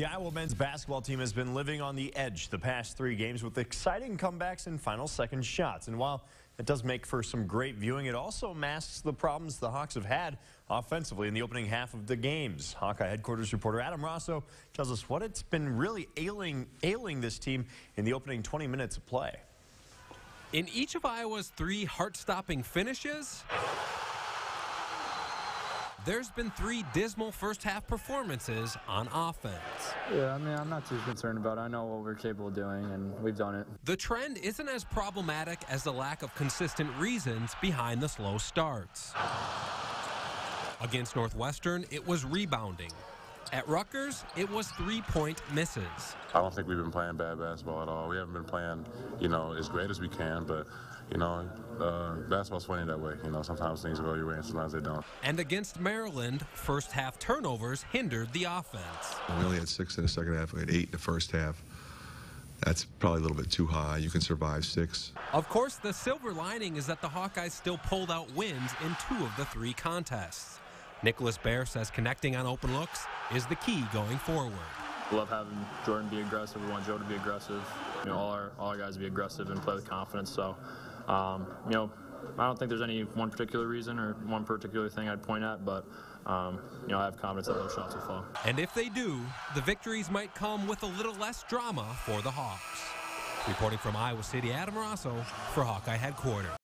The Iowa men's basketball team has been living on the edge the past three games with exciting comebacks and final second shots. And while it does make for some great viewing, it also masks the problems the Hawks have had offensively in the opening half of the games. Hawkeye headquarters reporter Adam Rosso tells us what it's been really ailing, ailing this team in the opening 20 minutes of play. In each of Iowa's three heart-stopping finishes, there's been three dismal first half performances on offense. Yeah, I mean, I'm not too concerned about it. I know what we're capable of doing, and we've done it. The trend isn't as problematic as the lack of consistent reasons behind the slow starts. Against Northwestern, it was rebounding. At Rutgers, it was three-point misses. I don't think we've been playing bad basketball at all. We haven't been playing, you know, as great as we can, but, you know, uh, basketball's funny that way. You know, sometimes things go your way and sometimes they don't. And against Maryland, first half turnovers hindered the offense. We only had six in the second half. We had eight in the first half. That's probably a little bit too high. You can survive six. Of course, the silver lining is that the Hawkeyes still pulled out wins in two of the three contests. Nicholas Baer says connecting on open looks is the key going forward. Love having Jordan be aggressive. We want Joe to be aggressive. You know, all our all our guys to be aggressive and play with confidence. So, um, you know, I don't think there's any one particular reason or one particular thing I'd point at, but um, you know, I have confidence that those shots will fall. And if they do, the victories might come with a little less drama for the Hawks. Reporting from Iowa City, Adam Rosso for Hawkeye Headquarters.